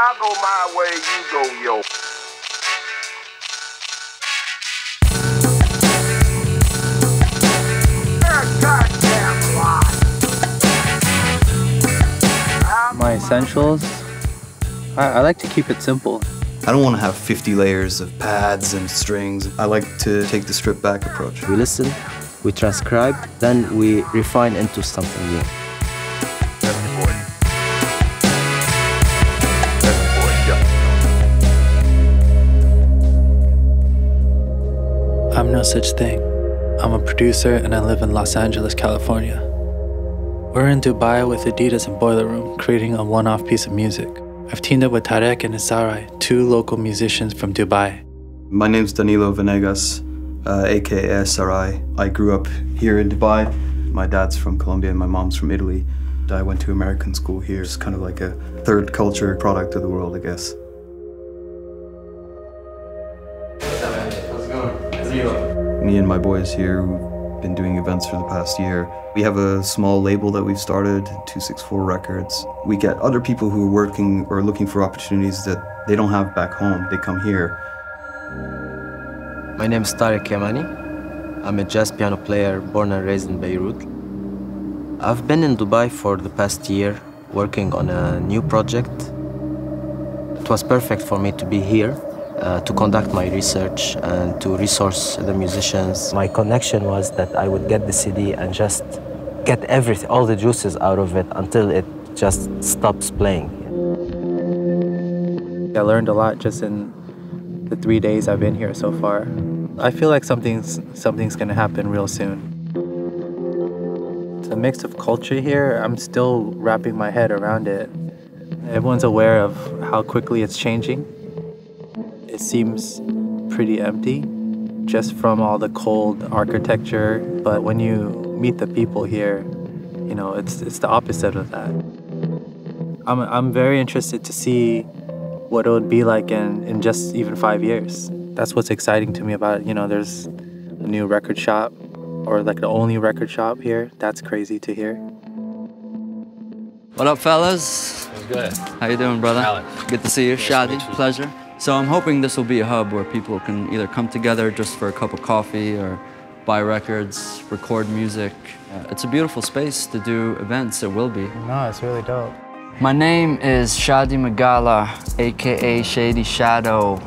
I'll go my way, you go yo. My essentials, I, I like to keep it simple. I don't want to have 50 layers of pads and strings. I like to take the strip back approach. We listen, we transcribe, then we refine into something new. No such thing. I'm a producer and I live in Los Angeles, California. We're in Dubai with Adidas and Boiler Room, creating a one off piece of music. I've teamed up with Tarek and Isarai, two local musicians from Dubai. My name's Danilo Venegas, uh, aka Sarai. I grew up here in Dubai. My dad's from Colombia and my mom's from Italy. I went to American school here. It's kind of like a third culture product of the world, I guess. Me and my boys here, who've been doing events for the past year, we have a small label that we've started, 264 Records. We get other people who are working or looking for opportunities that they don't have back home. They come here. My name is Tarek Yamani. I'm a jazz piano player born and raised in Beirut. I've been in Dubai for the past year working on a new project. It was perfect for me to be here uh, to conduct my research and to resource the musicians. My connection was that I would get the CD and just get everything, all the juices out of it until it just stops playing. I learned a lot just in the three days I've been here so far. I feel like something's something's gonna happen real soon. It's a mix of culture here. I'm still wrapping my head around it. Everyone's aware of how quickly it's changing. It seems pretty empty just from all the cold architecture, but when you meet the people here, you know, it's it's the opposite of that. I'm I'm very interested to see what it would be like in, in just even five years. That's what's exciting to me about it. You know, there's a new record shop or like the only record shop here. That's crazy to hear. What up, fellas? What's good? How you doing, brother? Alex. Good to see you. Nice Shadi, pleasure. So I'm hoping this will be a hub where people can either come together just for a cup of coffee or buy records, record music. Uh, it's a beautiful space to do events. It will be. No, it's really dope. My name is Shadi Magala, aka Shady Shadow.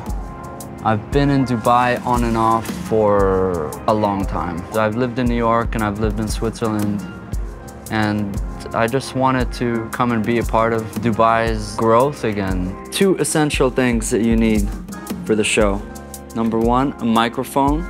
I've been in Dubai on and off for a long time. I've lived in New York and I've lived in Switzerland, and I just wanted to come and be a part of Dubai's growth again. Two essential things that you need for the show. Number one, a microphone,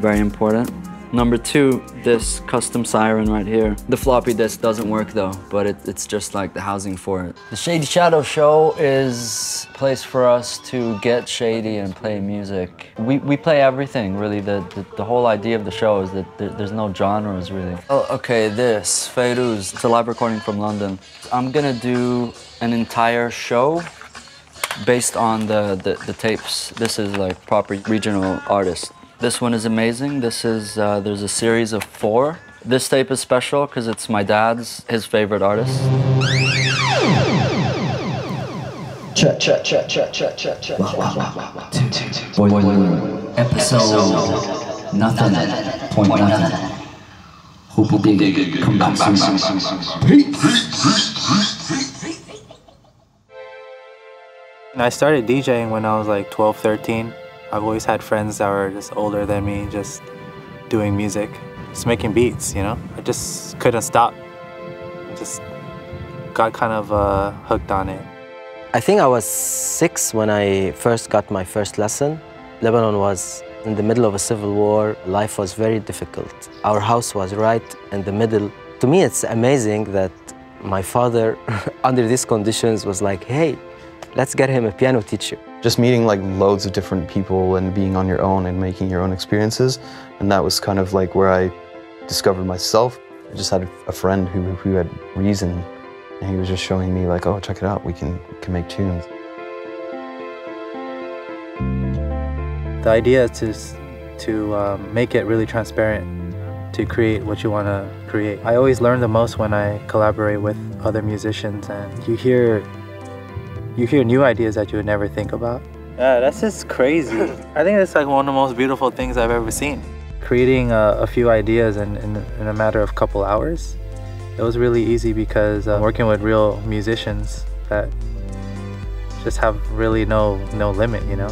very important. Number two, this custom siren right here. The floppy disk doesn't work though, but it, it's just like the housing for it. The Shady Shadow Show is a place for us to get shady and play music. We, we play everything, really. The, the, the whole idea of the show is that there, there's no genres, really. Oh, okay, this, Feiruz. It's a live recording from London. I'm gonna do an entire show based on the, the, the tapes. This is like proper regional artist. This one is amazing. This is, uh, there's a series of four. This tape is special because it's my dad's, his favorite artist. Check, check, check, check, check, check, check. Boiler Room. Episode nothing. Point nothing. Hope you dig it. Come back And I started DJing when I was like 12, 13. I've always had friends that were just older than me, just doing music, just making beats, you know? I just couldn't stop. Just got kind of uh, hooked on it. I think I was six when I first got my first lesson. Lebanon was in the middle of a civil war. Life was very difficult. Our house was right in the middle. To me, it's amazing that my father, under these conditions, was like, hey, let's get him a piano teacher. Just meeting like loads of different people and being on your own and making your own experiences. And that was kind of like where I discovered myself. I just had a friend who, who had Reason and he was just showing me like, oh, check it out, we can, can make tunes. The idea is to, to um, make it really transparent, to create what you want to create. I always learn the most when I collaborate with other musicians, and you hear you hear new ideas that you would never think about. Yeah, that's just crazy. I think it's like one of the most beautiful things I've ever seen. Creating a, a few ideas in, in, in, a matter of couple hours, it was really easy because uh, working with real musicians that just have really no no limit, you know.